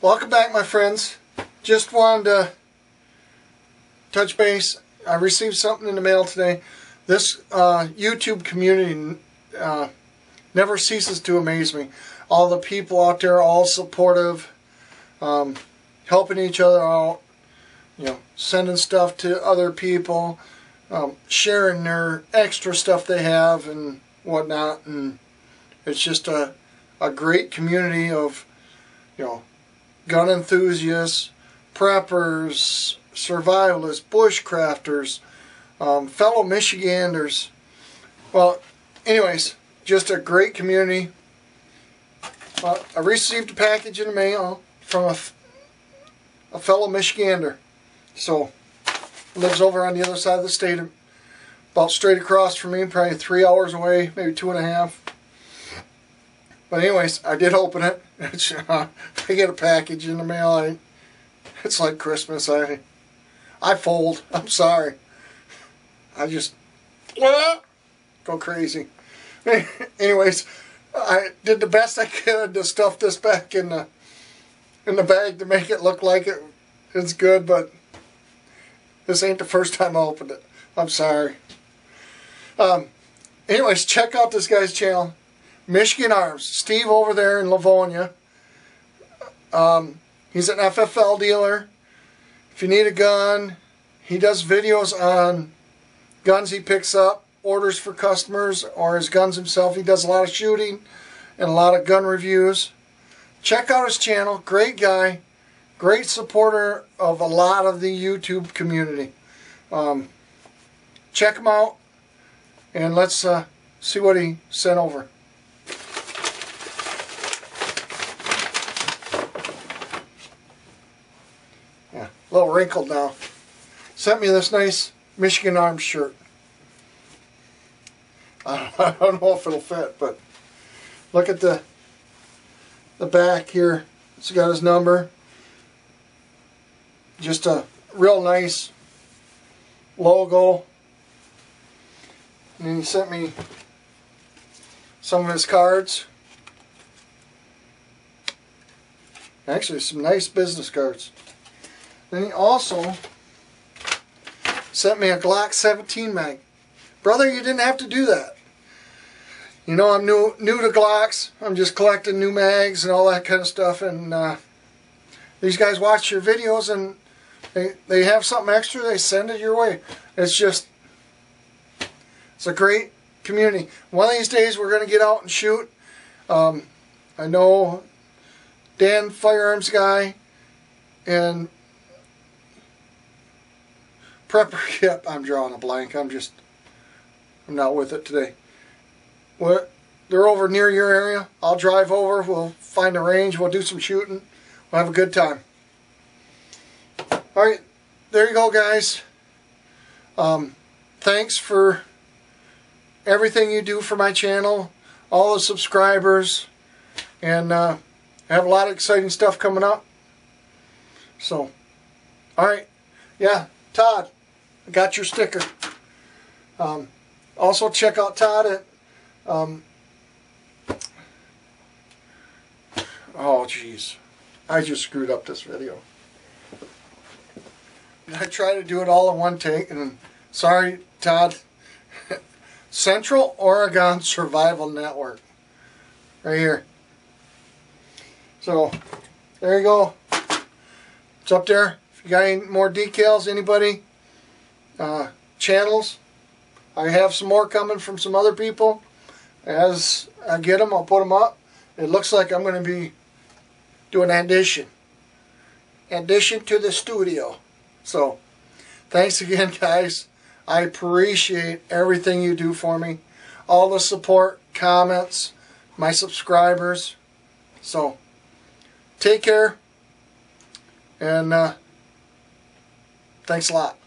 Welcome back, my friends. Just wanted to touch base. I received something in the mail today. This uh, YouTube community uh, never ceases to amaze me. All the people out there, all supportive, um, helping each other out, you know, sending stuff to other people, um, sharing their extra stuff they have and whatnot. And it's just a, a great community of, you know, gun enthusiasts, preppers, survivalists, bushcrafters, um, fellow Michiganders. Well, anyways, just a great community. Uh, I received a package in the mail from a, a fellow Michigander. So, lives over on the other side of the state, about straight across from me, probably three hours away, maybe two and a half. But anyways, I did open it. Uh, I get a package in the mail. I, it's like Christmas. I, I fold. I'm sorry. I just go crazy. anyways, I did the best I could to stuff this back in the in the bag to make it look like it it's good, but this ain't the first time I opened it. I'm sorry. Um, anyways, check out this guy's channel. Michigan Arms. Steve over there in Livonia. Um, he's an FFL dealer. If you need a gun, he does videos on guns he picks up, orders for customers, or his guns himself. He does a lot of shooting and a lot of gun reviews. Check out his channel. Great guy. Great supporter of a lot of the YouTube community. Um, check him out and let's uh, see what he sent over. A little wrinkled now. Sent me this nice Michigan Arms shirt. I don't know if it'll fit, but look at the the back here. It's got his number. Just a real nice logo. And he sent me some of his cards. Actually, some nice business cards. Then he also sent me a Glock 17 mag. Brother, you didn't have to do that. You know, I'm new new to Glocks. I'm just collecting new mags and all that kind of stuff. And uh, these guys watch your videos and they, they have something extra, they send it your way. It's just, it's a great community. One of these days we're going to get out and shoot. Um, I know Dan, firearms guy, and Prepper, yep, I'm drawing a blank. I'm just, I'm not with it today. What? They're over near your area. I'll drive over. We'll find a range. We'll do some shooting. We'll have a good time. All right, there you go, guys. Um, thanks for everything you do for my channel, all the subscribers, and uh, I have a lot of exciting stuff coming up. So, all right, yeah, Todd. I got your sticker. Um, also check out Todd at um, oh jeez I just screwed up this video. I try to do it all in one take and sorry Todd. Central Oregon Survival Network. Right here. So there you go. It's up there. If you got any more decals anybody uh, channels. I have some more coming from some other people. As I get them, I'll put them up. It looks like I'm going to be doing addition. Addition to the studio. So, thanks again, guys. I appreciate everything you do for me. All the support, comments, my subscribers. So, take care. And uh, thanks a lot.